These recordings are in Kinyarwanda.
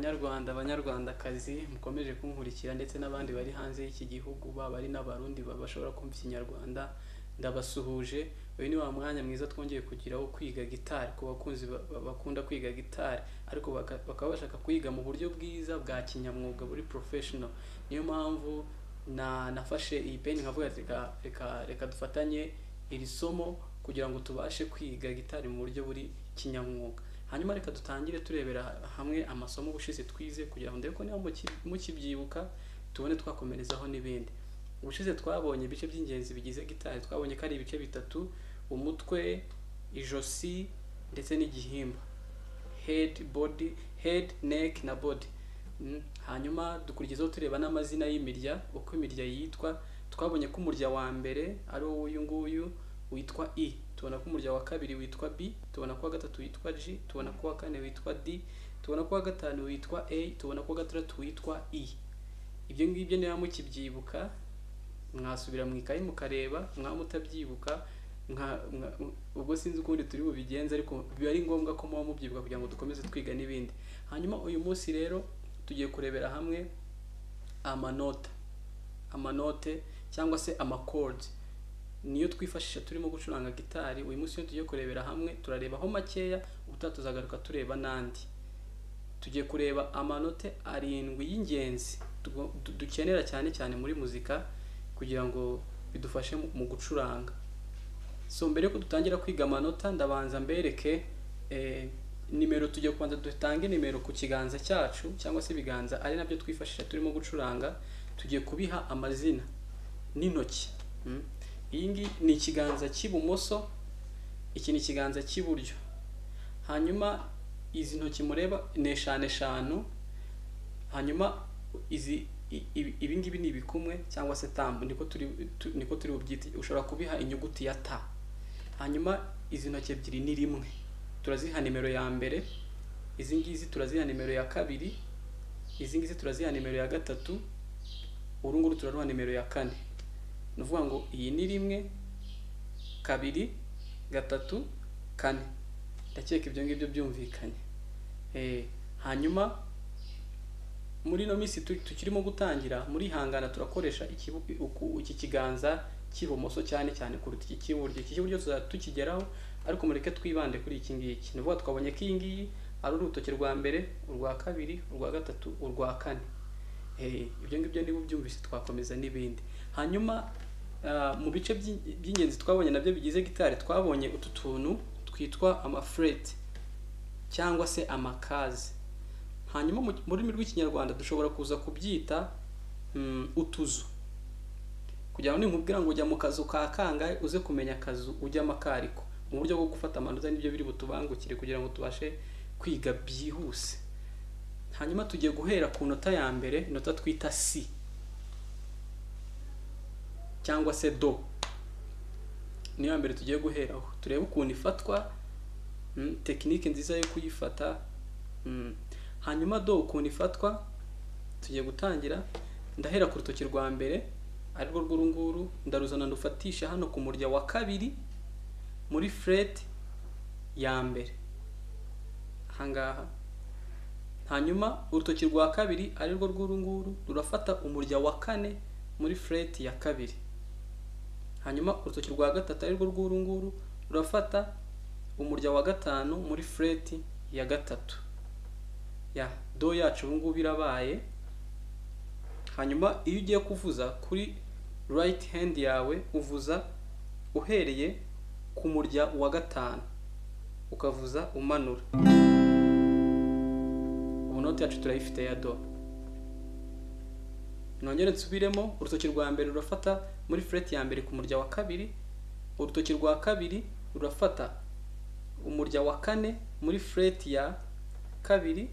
banyarwanda banyarwandakazi mukomeje kunkurikira ndetse n'abandi bari hanze y'iki gihugu baba ari n'abarundi ba- bashobora kumva ikinyarwanda ndabasuhuje. Uyu ni wa mwanya mwiza twongeye kugira wo kwiga gitari ku bakunzi ba- ba- bakunda kwiga gitari ariko baka- bakaba bashaka kuyiga mu buryo bwiza bwa kinyamwuga buri professional. Niyo mpamvu na nafashe iyi peni nkavuga reka reka dufatanye iri somo kugira ngo tubashe kwiga gitari mu buryo buri kinyamwuga. Hanyuma reka dutangire turebera hamwe amasomo ubushize twize kugira ngo ndebe ko niba muki- mukibyibuka tubone twakomerezaho n'ibindi. Ubushize twabonye ibice by'ingenzi bigize gitari twabonye ko ari ibice bitatu umutwe ijosi ndetse n'igihimba. Head body head neck na body. Mm, hanyuma dukurikizaho tureba n'amazina y'imirya uko imirya yitwa. Twabonye ko umurya wa mbere ari uyu nguyu witwa i. tubona ko umurya wa kabiri witwa b tubona ko uwa gatatu witwa g tubona ko uwa kane witwa d tubona ko uwa gatanu witwa a tubona ko uwa gatandatu witwa e. Ibyo ngibyo niba mukibyibuka mwasubira mu ikayi mukareba mwaba mutabyibuka ubwo sinzi ukundi turi bubigenze ariko biba ari ngombwa ko muba mubyibuka kugira ngo dukomeze twiga n'ibindi. Hanyuma uyu munsi rero tugiye kurebera hamwe amanota amanote cyangwa se amakordi niyo twifashisha turimo gucuranga gitari uyu munsi iyo tugiye kurebera hamwe turarebaho makeya ubutaha tuzagaruka tureba n'andi tugiye kureba amanote arindwi y'ingenzi dukenera cyane cyane muri muzika kugira ngo bidufashe mu- gucuranga so mbere yuko dutangira kwiga amanota ndabanza mbereke eh, nimero tujya kubanza dutange nimero ku kiganza cyacu cyangwa se ibiganza ari na byo twifashisha turimo gucuranga tugiye kubiha amazina n'intoki mm. Iyi ngiyi ni ikiganza cy'ibumoso iki ni ikiganza cy'iburyo. Hanyuma izi ntoki mureba ni eshanu eshanu hanyuma izi ibi ibi ngibi ni ibikumwe cyangwa se tambu niko turi tu- niko turi bubyite. Ushobora kubiha inyuguti ya ta. Hanyuma izi ntoki ebyiri ni rimwe. Turaziha nimero ya mbere izi ngizi turaziha nimero ya kabiri izi ngizi turaziha nimero ya gatatu uru nguru turaruha nimero ya kane. Ni ukuvuga ngo iyi ni rimwe kabiri gatatu kane. Ndakeka ibyo ngibyo byumvikanye. Eh, hanyuma muri ino minsi tu- tukirimo gutangira muri hangana turakoresha iki kiganza cy'ibumoso cyane cyane kuruta iki cy'iburyo. Iki cy'iburyo tuzajya tukigeraho ariko mureke twibande kuri iki ngiki. Ni ukuvuga twabonye ko iyi ngiyi ari urutoki rwa mbere urwa kabiri urwa gatatu urwa kane. Eh, ibyo ngibyo niba ubyumvise twakomeza n'ibindi. Hanyuma mu bice by'in- by'ingenzi twabonye na byo bigize gitari twabonye utu tuntu twitwa amafureti cyangwa se amakazi. Hanyuma mu rurimi rw'ikinyarwanda dushobora kuza kubyita mm, utuzu. Kugira ngo ninkubwira ngo ujya mu kazu ka kangahe uze kumenya akazu ujyamo akariko. Mu buryo bwo gufata amanota ni byo biri butubangukire kugira ngo tubashe kwiga byihuse. Hanyuma tugiye guhera ku nota ya mbere inota twita si cyangwa se do. Niyo mbere tugiye guheraho turebe ukuntu ifatwa mm, tekinike nziza yo kuyifata mm. hanyuma do ukuntu ifatwa tugiye gutangira. Ndahera ku rutoki rwa mbere arirwo rw'uru nguru ndaruzana ndufatisha hano ku murya wa kabiri muri fret ya mbere. Ahangaha hanyuma urutoki rwa kabiri arirwo rw'uru nguru rurafata umurya wa kane muri fret ya kabiri. Hanyuma urutoki rwa gatatu arirwo rw'uru nguru rurafata umurya wa gatanu muri fret ya gatatu. Ya do yacu ubu ngubu irabaye. Hanyuma iyo ugiye kuvuza kuri right hand yawe uvuza uhereye ku murya wa gatanu. Ukavuza umanura. Ubu note yacu turayifite ya do. Nongere nsubiremo urutoki rwa mbere rurafata muri fret ya mbere ku murya wa kabiri urutoki rwa kabiri rurafata umurya wa kane muri fret ya kabiri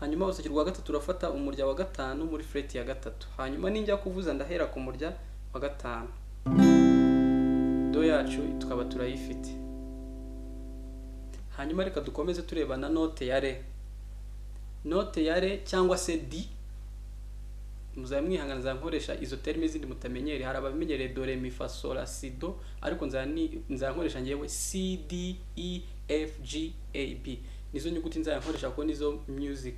hanyuma urutoki rwa gatatu rurafata umurya wa gatanu muri fret ya gatatu. Hanyuma ninjya kuvuza ndahera ku murya wa gatanu. Do yacu tukaba turayifite. Hanyuma reka dukomeze tureba na note ya re. Note ya re cyangwa se di. Muzaba mwihangana nzaba nkoresha izo terime zindi mutamenyereye hari abamenyereye do re mi fa do ariko nzaba nzaba nkoresha ngewe c d e f g a b. Nizo nyuguti nzajya nkoresha kuko nizo music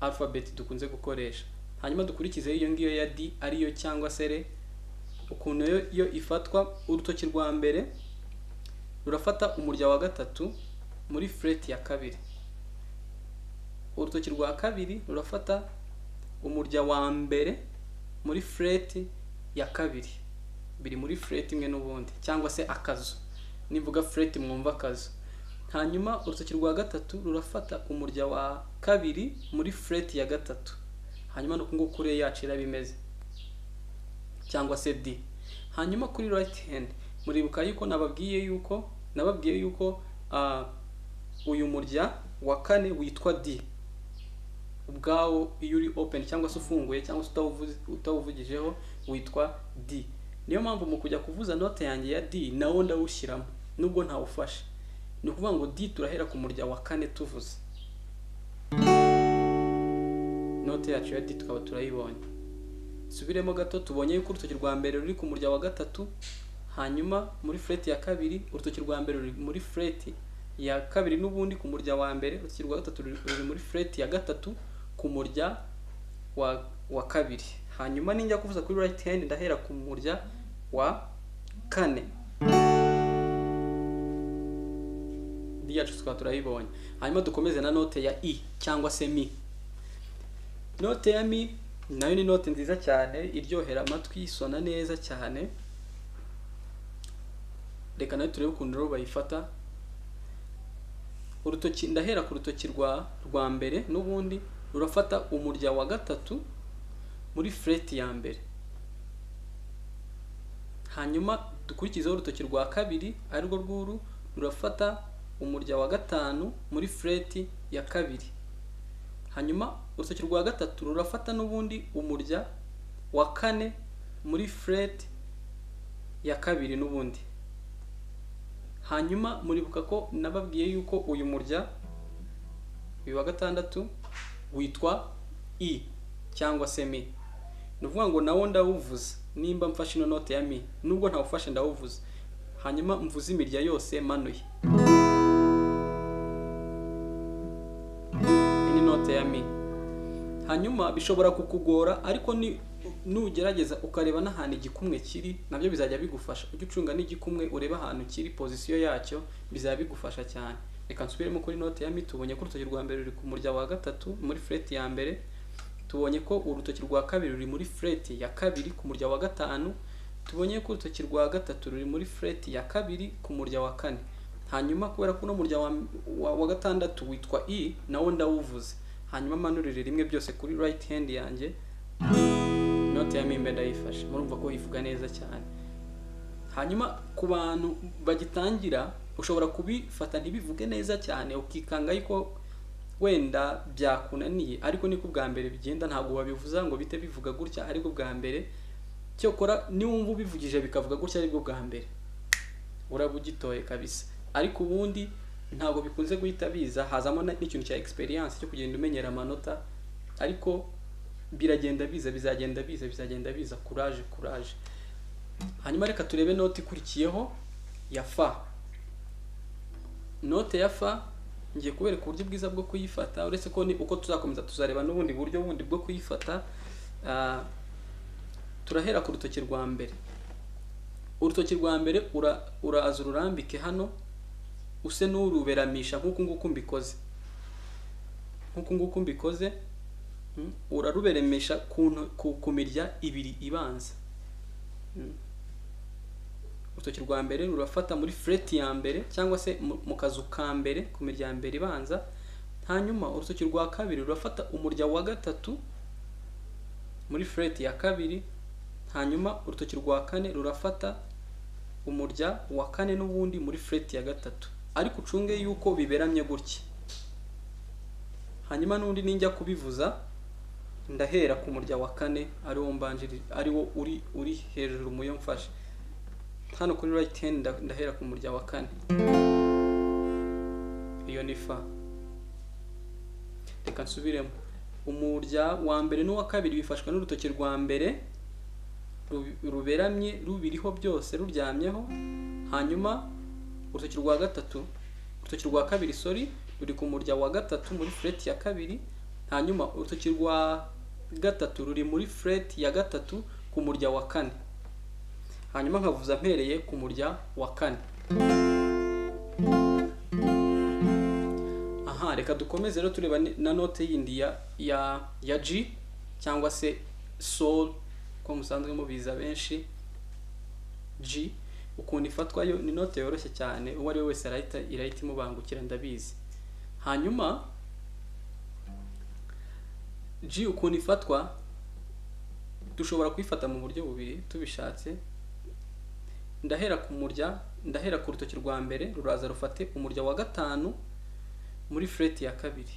alphabet dukunze gukoresha. Hanyuma dukurikizeho iyo ngiyo ya D ariyo cyangwa se re. Ukuntu yo ifatwa urutoki rwa mbere rurafata umurya wa gatatu muri fret ya kabiri. Urutoki rwa kabiri rurafata umurya wa mbere muri fret ya kabiri. Biri muri fret imwe n'ubundi cyangwa se akazu. Nivuga fret mwumva akazu. Hanyuma urutoki rwa gatatu rurafata umurya wa kabiri muri fret ya gatatu. Hanyuma nuko nguko kure yacu iraba imeze cyangwa se D. Hanyuma kuri right hand muribuka yuko nababwiye yuko nababwiye yuko uh, uyu murya wa kane witwa D. ubwawo iyo uri open cyangwa se ufunguye cyangwa se utawuvugijeho witwa D. Niyo mpamvu mu kujya kuvuza note yanjye ya D nawo ndawushyiramo. Nubwo ntawufashe. Ni ukuvuga ngo D turahera ku murya wa kane tuvuze. Note yacu ya D tukaba turayibonye. Subiremo gato tubonye yuko urutoki rwa mbere ruri ku murya wa gatatu hanyuma muri fret ya kabiri urutoki rwa mbere ruri muri fret ya kabiri n'ubundi ku murya wa mbere urutoki rwa gatatu ruri muri fret ya gatatu ku murya wa wa kabiri. Hanyuma ninjya kuvuza kuri right hand ndahera ku murya wa kane. Yacu tukaba turayibonye. Hanyuma dukomeze na note ya I cyangwa se mi. Note ya mi na yo ni note nziza cyane iryohera amatwi isona neza cyane. Reka na yo turebe ukuntu rero bayifata. Urutoki ndahera ku rutoki rwa rwa mbere n'ubundi. Rurafata umurya wa gatatu muri fret ya mbere. Hanyuma dukurikizeho urutoki rwa kabiri arirwo rw'uru rurafata umurya wa gatanu muri fret ya kabiri. Hanyuma urutoki rwa gatatu rurafata n'ubundi umurya wa kane muri fret ya kabiri n'ubundi. Hanyuma muribuka ko nababwiye yuko uyu murya uyu wa gatandatu witwa i cyangwa se mi ni ukuvuga ngo nawo ndawuvuza nimba mfashe ino note ya mi nubwo ntawufashe ndawuvuza hanyuma mvuze imirya yose manuye. Ni note ya mi hanyuma bishobora kukugora ariko ni nugerageza ukareba n'ahantu igikumwe kiri na byo bizajya bigufasha. Ujye ucunga n'igikumwe urebe ahantu kiri pozisiyo yacyo bizajya bigufasha cyane. Reka nsubiremo kuri note ya mi tubonye ko urutoki rwa mbere ruri ku murya wa gatatu muri fret ya mbere. Tubonye ko urutoki rwa kabiri ruri muri fret ya kabiri ku murya wa gatanu. Tubonye ko urutoki rwa gatatu ruri muri fret ya kabiri ku murya wa kane. Hanyuma kubera ko uno murya wa, wa, gatandatu witwa i nawo ndawuvuze. Hanyuma manurire rimwe byose kuri right hand yanjye. Note ya mimbe ndayifashe murumva ko ivuga neza cyane. Hanyuma ku bantu bagitangira ushobora kubifata ntibivuge neza cyane ukikanga yuko wenda byakunaniye. Ariko niko bwa mbere bigenda ntabwo wabivuza ngo bite bivuga gutya. Ariko bwa mbere cyokora niwumva ubivugije bikavuga gutya ari bwo bwa mbere. Uraba ugitoye kabisa. Ariko ubundi ntabwo bikunze guhita biza. Hazamo n'ikintu cya experience cyo kugenda umenyera amanota. Ariko biragenda biza bizagenda biza bizagenda biza. Courage courage hanyuma reka turebe note ikurikiyeho ya fa note ya fa ngiye kubereka uburyo bwiza bwo kuyifata uretse ko ni uko tuzakomeza tuzareba n'ubundi buryo bundi bwo kuyifata Ah, turahera ku rutoki rwa mbere. Urutoki rwa mbere ura- uraza ururambike hano use n'uruberamisha nk'uku nguku mbikoze. Nk'uku nguku mbikoze mm, uraruberemesha ku mirya ibiri ibanza. Mm. Urutoki rwa mbere rurafata muri fret ya mbere cyangwa se mu- kazu ka mbere ku mirya ya mbere ibanza. Hanyuma urutoki rwa kabiri rurafata umurya wa gatatu muri fret ya kabiri. Hanyuma urutoki rwa kane rurafata umurya wa kane n'ubundi muri fret ya gatatu. Ariko ucunge yuko biberamye gutya. Hanyuma n'undi ninjya kubivuza ndahera ku murya wa kane ari wo mbanjiri ari wo uri uri hejuru mu yo mfashe. Hano kuri right hand nda- ndahera ku murya wa kane. Iyo ni fa. Reka nsubiremo. Umurya wa mbere n'uwa kabiri bifashwa n'urutoki rwa mbere ru- ruberamye rubiriho byose ruryamyeho. Hanyuma urutoki rwa gatatu urutoki rwa kabiri sorry ruri ku murya wa gatatu muri fret ya kabiri. Hanyuma urutoki rwa gatatu ruri muri fret ya gatatu ku murya wa kane. Hanyuma nkavuza mpereye ku murya wa kane. Aha reka dukomeze rero tureba na note yindi ya ya ya G cyangwa se sol ko musanzwe mubiza benshi. G ukuntu ifatwa yo ni note yoroshye cyane uwo ari we wese arahita irahita imubangukira ndabizi. Hanyuma G ukuntu ifatwa dushobora kuyifata mu buryo bubiri tubishatse. Ndahera ku murya ndahera ku rutoki rwa mbere ruraza rufate umurya wa gatanu muri fret ya kabiri.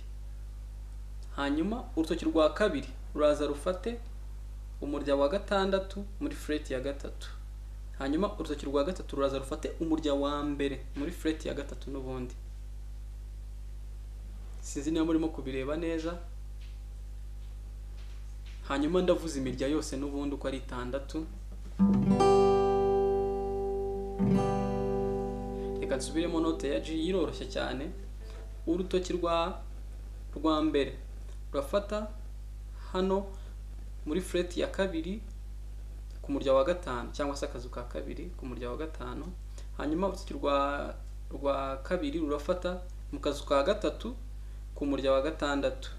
Hanyuma urutoki rwa kabiri ruraza rufate umurya wa gatandatu muri fret ya gatatu. Hanyuma urutoki rwa gatatu ruraza rufate umurya wa mbere muri fret ya gatatu n'ubundi. Sinzi niba murimo kubireba neza. Hanyuma ndavuza imirya yose n'ubundi uko ari itandatu. Reka nsubiremo note ya G iroroshye cyane. Urutoki rwa rwa mbere. Rurafata hano muri fret ya kabiri ku murya wa gatanu cyangwa se akazu ka kabiri ku murya wa gatanu. Hanyuma urutoki rwa rwa kabiri rurafata mu kazu ka gatatu ku murya wa gatandatu.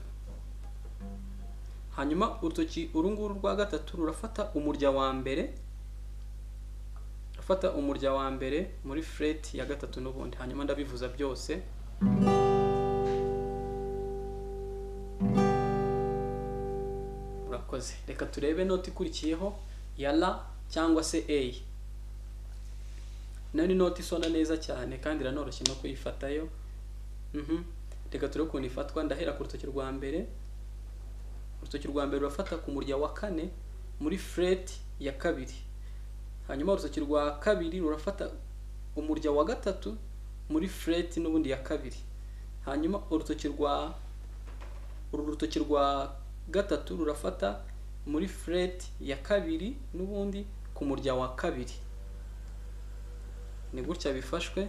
Hanyuma urutoki uru nguru rwa gatatu rurafata umurya wa mbere. Rurafata umurya wa mbere muri fret ya gatatu n'ubundi hanyuma ndabivuza byose. Urakoze. Reka turebe note ikurikiyeho ya la cyangwa se a. Nayo ni note isona neza cyane kandi iranoroshye no kuyifatayo. Mhm. Reka turebe ukuntu ifatwa. Ndahera ku rutoki rwa mbere. Urutoki rwa mbere rurafata ku murya wa kane muri fret ya kabiri. Hanyuma urutoki rwa kabiri rurafata umurya wa gatatu muri fret n'ubundi ya kabiri. Hanyuma urutoki rwa uru rutoki rwa gatatu rurafata muri fret ya kabiri n'ubundi ku murya wa kabiri. Ni gutya bifashwe.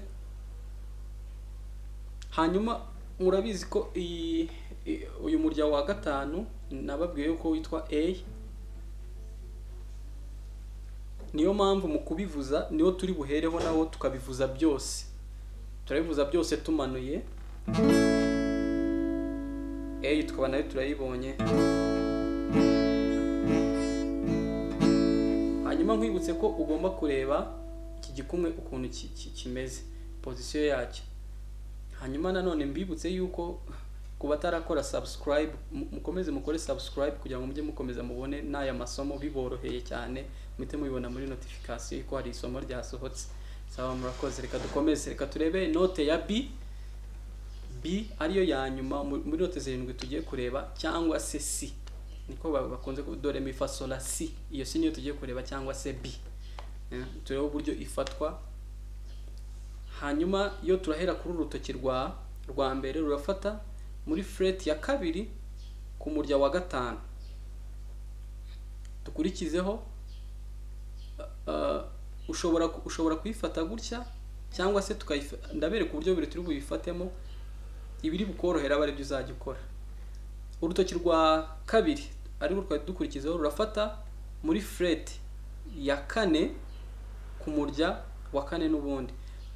Hanyuma murabizi ko uyu murya wa gatanu nababwiye ko witwa A. niyo mpamvu mu kubivuza niwo turi buhereho nawo tukabivuza byose. Turabivuza byose tumanuye. A tukaba na yo turayibonye. Hanyuma nkwibutse ko ugomba kureba iki gikumwe ukuntu ki- ki- kimeze pozisiyo yacyo. Hanyuma nanone mbibutse yuko ku batarakora subscribe mu- mukomeze mukore subscribe kugira ngo mujye mukomeza mubone n'aya masomo biboroheye cyane muhite mubibona muri notification ko hari isomo ryasohotse. Saba murakoze. Reka dukomeze. Reka turebe note ya B. B ariyo ya nyuma mu- muri note zirindwi tugiye kureba cyangwa se C. Niko ba- bakunze ku- dore mi fa la C iyo C niyo tugiye kureba cyangwa se B. Eh, turebe uburyo ifatwa. Hanyuma iyo turahera kuri uru rutoki rwa rwa mbere rurafata muri fret ya kabiri ku murya wa gatanu. Dukurikizeho. Ushobora ku- ushobora kuyifata gutya cyangwa se ndabereka uburyo bubiri turi buyifatemo ibiri bukorohera aba ari byo uzajya ukora. Urutoki rwa kabiri arirwo twari dukurikizeho rurafata muri fret ya kane ku murya wa kane n'ubundi.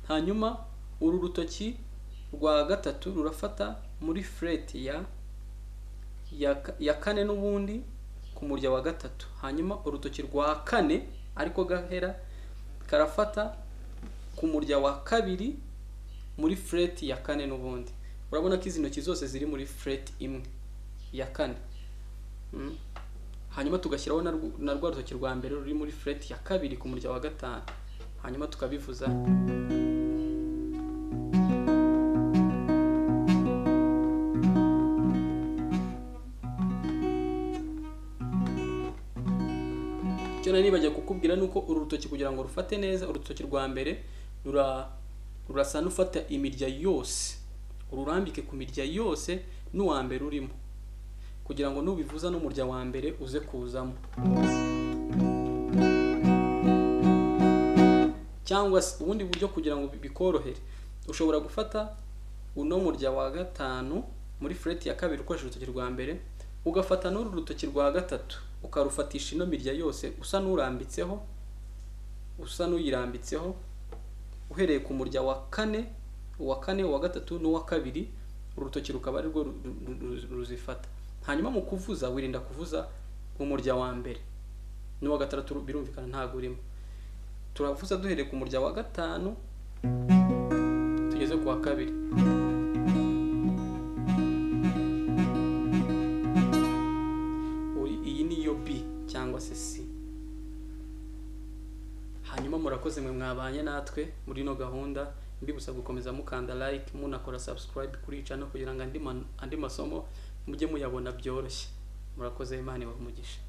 Hanyuma uru rutoki rwa gatatu rurafata muri fret ya ya kane n'ubundi ku murya wa gatatu. Hanyuma urutoki rwa kane ariko gahera karafata ku murya wa kabiri muri fret ya kane n'ubundi. Urabona ko izi ntoki zose ziri muri fret imwe ya kane. Mm. hanyuma tugashyiraho na rw- na rwa rutoki rwa mbere ruri muri fret ya kabiri ku murya wa gatanu. Hanyuma tukabivuza. Nari nibagiwe kukubwira ni uko uru rutoki kugira ngo rufate neza urutoki rwa mbere rura rurasa n'ufata imirya yose. Ururambike ku mirya yose n'uwa mbere urimo. Kugira ngo nubivuza n'umurya wa mbere uze kuzamo. Cyangwa se ubundi buryo kugira ngo bikorohere. Ushobora gufata uno murya wa gatanu muri fureti ya kabiri ukoresheje urutoki rwa mbere ugafata n'uru rutoki rwa gatatu. Ukarufatisha ino mirya yose usa n'urambitseho usa n'uyirambitseho uhereye ku murya wa kane uwa kane uwa gatatu n'uwa kabiri urutoki rukaba ari rwo ru- ru- ru- ruzifata. Hanyuma mu kuvuza wirinda kuvuza umurya wa mbere. N'uwa gatandatu birumvikana ntabwo urimo. Turavuza duhereye ku murya wa gatanu tugeze ku wa kabiri. Murakoze mwe mwabanye natwe muri ino gahunda. Mbibutsa gukomeza mukanda like munakora subscribe kuri iyi channel kugira ngo andi, masomo mujye muyabona byoroshye. Murakoze imana ibahe umugisha.